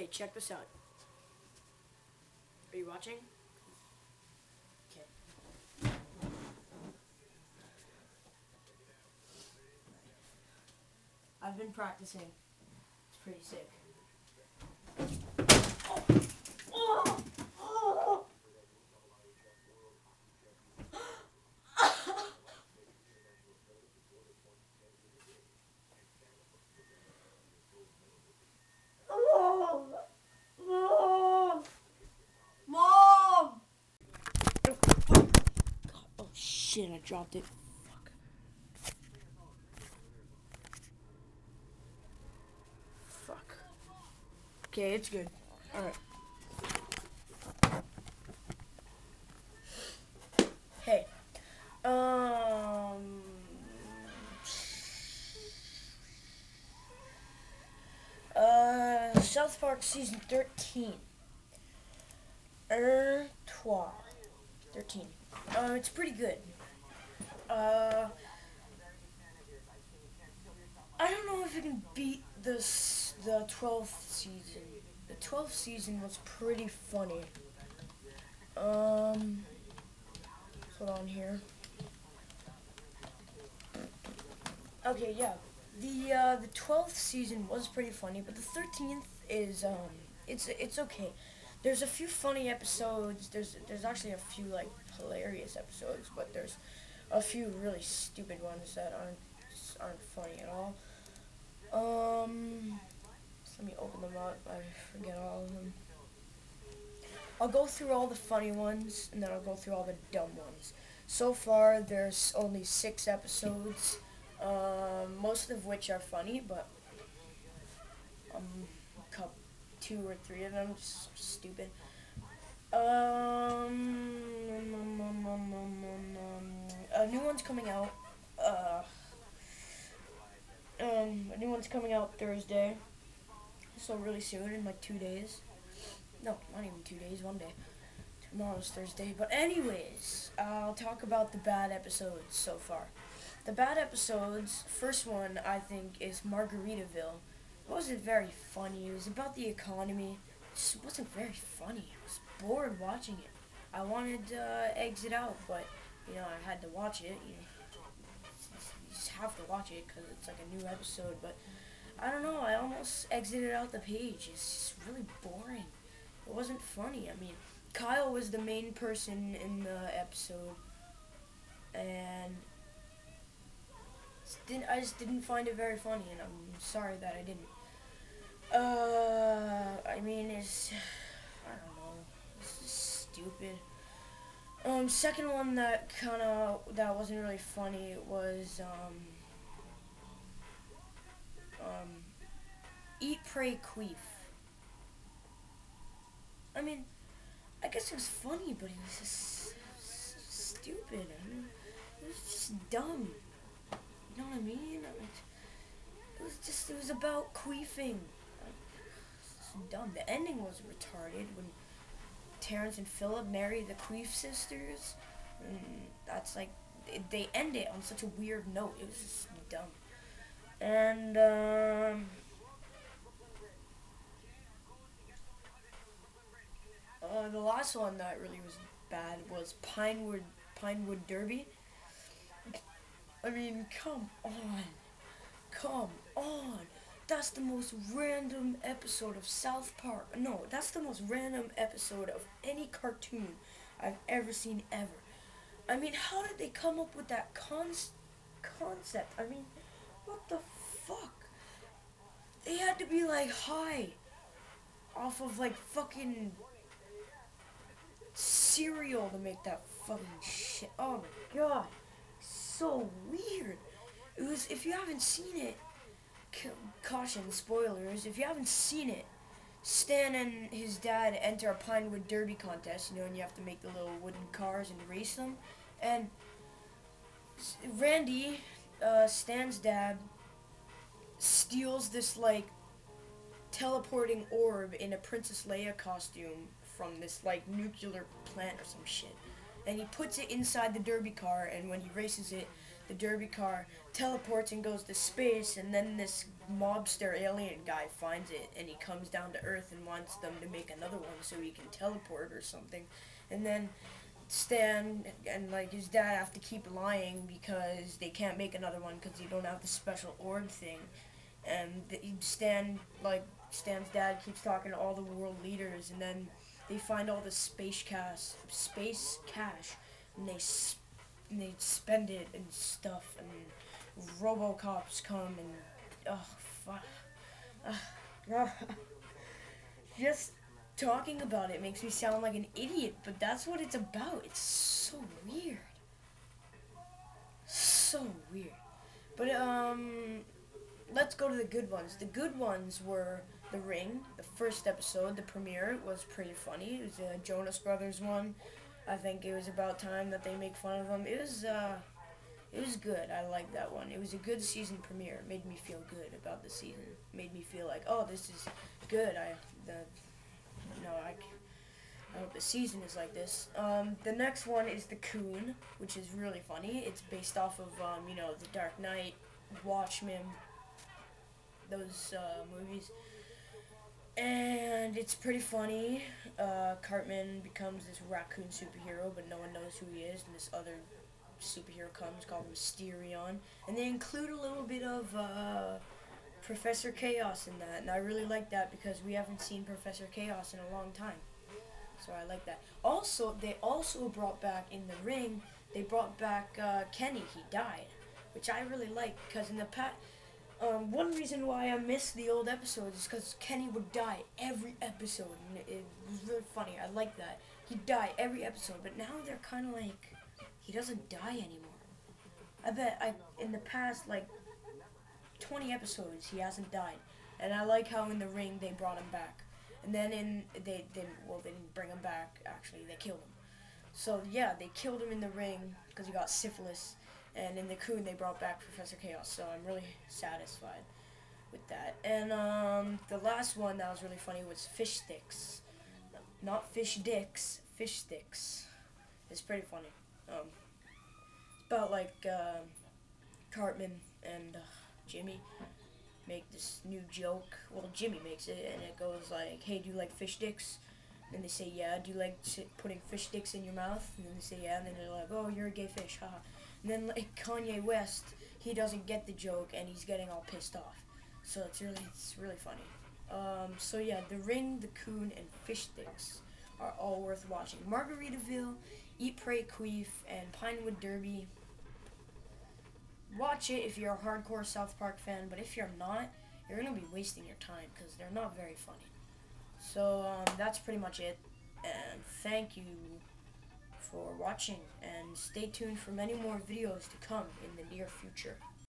Okay, check this out. Are you watching? Okay. I've been practicing. It's pretty sick. Oh. Oh. Oh. Mom! Mom! Oh shit, I dropped it. Fuck. Fuck. Okay, it's good. Alright. Hey. Um. Uh, South Park season 13. Er, trois. 13. Uh, it's pretty good. Uh, I don't know if it can beat this the 12th season. The 12th season was pretty funny. Um, hold on here. Okay, yeah. The uh, the 12th season was pretty funny, but the 13th is um it's it's okay. There's a few funny episodes. There's there's actually a few like hilarious episodes, but there's a few really stupid ones that aren't aren't funny at all. Um, let me open them up. I forget all of them. I'll go through all the funny ones, and then I'll go through all the dumb ones. So far, there's only six episodes, um, most of which are funny, but um, two or three of them just stupid. Um, um, um, um, a new one's coming out. Uh, um, a new one's coming out Thursday, so really soon in like two days. No, not even two days, one day. Tomorrow's Thursday. But anyways, I'll talk about the bad episodes so far. The bad episodes, first one I think is Margaritaville. It wasn't very funny. It was about the economy. It just wasn't very funny. I was bored watching it. I wanted to uh, exit out, but you know I had to watch it. You, know, you just have to watch it because it's like a new episode. But I don't know. I almost exited out the page. It's just really boring. It wasn't funny. I mean, Kyle was the main person in the episode, and didn't, I just didn't find it very funny, and I'm sorry that I didn't. Uh, I mean, it's I don't know, it's just stupid. Um, second one that kind of that wasn't really funny was um, um, Eat, Pray, Queef. I mean, I guess it was funny, but it was just stupid. I mean, it was just dumb. You know what I mean? I mean, It was just, it was about queefing. It's dumb. The ending was retarded when Terrance and Phillip marry the Queef sisters. And that's like, they end it on such a weird note. It was just dumb. And, um, Uh, the last one that really was bad was Pinewood Pinewood Derby. I mean, come on, come on. That's the most random episode of South Park. No, that's the most random episode of any cartoon I've ever seen ever. I mean, how did they come up with that con- concept? I mean, what the fuck? They had to be like high off of like fucking cereal to make that fucking shit. Oh my god, so weird. It was. If you haven't seen it, ca- caution spoilers. If you haven't seen it, Stan and his dad enter a Pinewood Derby contest. You know, and you have to make the little wooden cars and race them. And Randy, uh, Stan's dad, steals this like teleporting orb in a Princess Leia costume from this like nuclear plant or some shit. And he puts it inside the derby car and when he races it, the derby car, teleports and goes to space, and then this mobster alien guy finds it, and he comes down to Earth and wants them to make another one so he can teleport or something. And then Stan and like his dad have to keep lying because they can't make another one because they don't have the special orb thing. And the, Stan like Stan's dad keeps talking to all the world leaders, and then they find all the space cash, space cash, and they sp- and they spend it and stuff, and RoboCops come and oh fuck, uh, just talking about it makes me sound like an idiot, but that's what it's about. It's so weird, so weird. But um, let's go to the good ones. The good ones were The Ring, the first episode, the premiere was pretty funny. It was a Jonas Brothers one. I think it was about time that they make fun of them. It was uh, it was good. I liked that one. It was a good season premiere. It made me feel good about the season. It made me feel like, oh, this is good. I the no, I. I hope the season is like this. Um, the next one is the Coon, which is really funny. It's based off of um, you know the Dark Knight, Watchmen, those uh, movies and it's pretty funny. Uh, Cartman becomes this raccoon superhero, but no one knows who he is, and this other superhero comes called Mysterion, and they include a little bit of uh, Professor Chaos in that, and I really like that because we haven't seen Professor Chaos in a long time, so I like that. Also, they also brought back in the ring. They brought back uh, Kenny. He died, which I really like because in the past um, one reason why I miss the old episodes is because Kenny would die every episode, and it, it was really funny. I like that. He'd die every episode, but now they're kind of like he doesn't die anymore. I bet I in the past like 20 episodes he hasn't died, and I like how in the ring they brought him back, and then in they didn't well they didn't bring him back actually they killed him. So yeah, they killed him in the ring because he got syphilis and in the Coon, they brought back Professor Chaos, so I'm really satisfied with that. And um, the last one that was really funny was Fish Sticks. Not Fish Dicks, Fish Sticks. It's pretty funny. Um, it's about like uh, Cartman and uh, Jimmy make this new joke. Well, Jimmy makes it, and it goes like, "Hey, do you like fish sticks?" And they say, "Yeah." Do you like putting fish sticks in your mouth? And then they say, "Yeah." And then they're like, "Oh, you're a gay fish, haha." And then like Kanye West, he doesn't get the joke and he's getting all pissed off. So it's really it's really funny. Um, so yeah, The Ring, The Coon, and Fish Sticks are all worth watching. Margaritaville, Eat, Pray, Queef, and Pinewood Derby. Watch it if you're a hardcore South Park fan, but if you're not, you're gonna be wasting your time because they're not very funny. So um, that's pretty much it, and thank you for watching and stay tuned for many more videos to come in the near future.